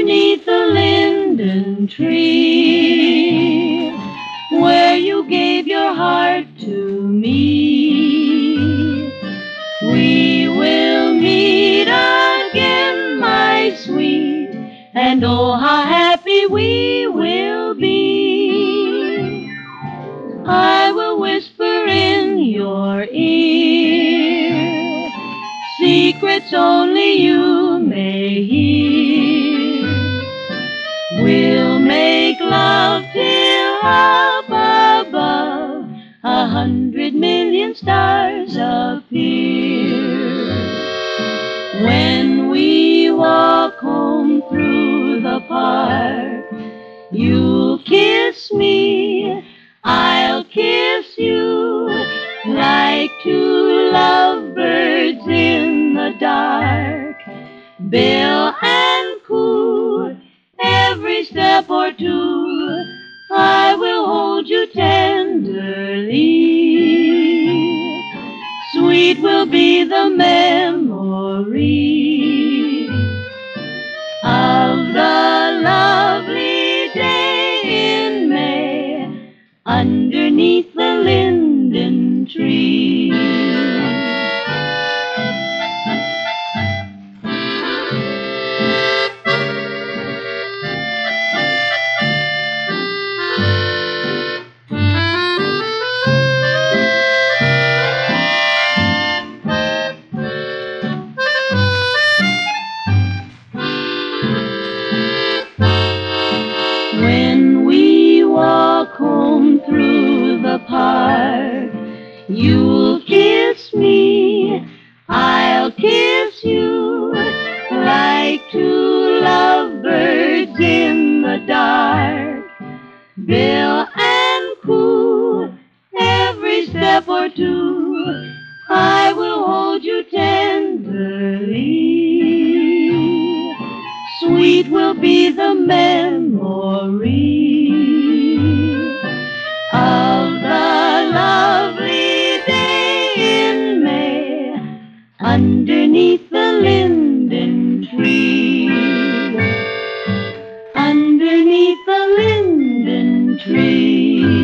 underneath the linden tree, where you gave your heart to me. We will meet again, my sweet, and oh, how happy we will be. I will whisper in your ear secrets only you may hear. Make love till up above a hundred million stars appear. When we walk home through the park, you'll kiss me, I'll kiss you like two lovebirds in the dark. Bill step or two, I will hold you tenderly. Sweet will be the memory of the lovely day in May underneath you'll kiss me, I'll kiss you like two lovebirds in the dark. Bill and Coo, every step or two, I will hold you tenderly. Sweet will be the memory the linden tree.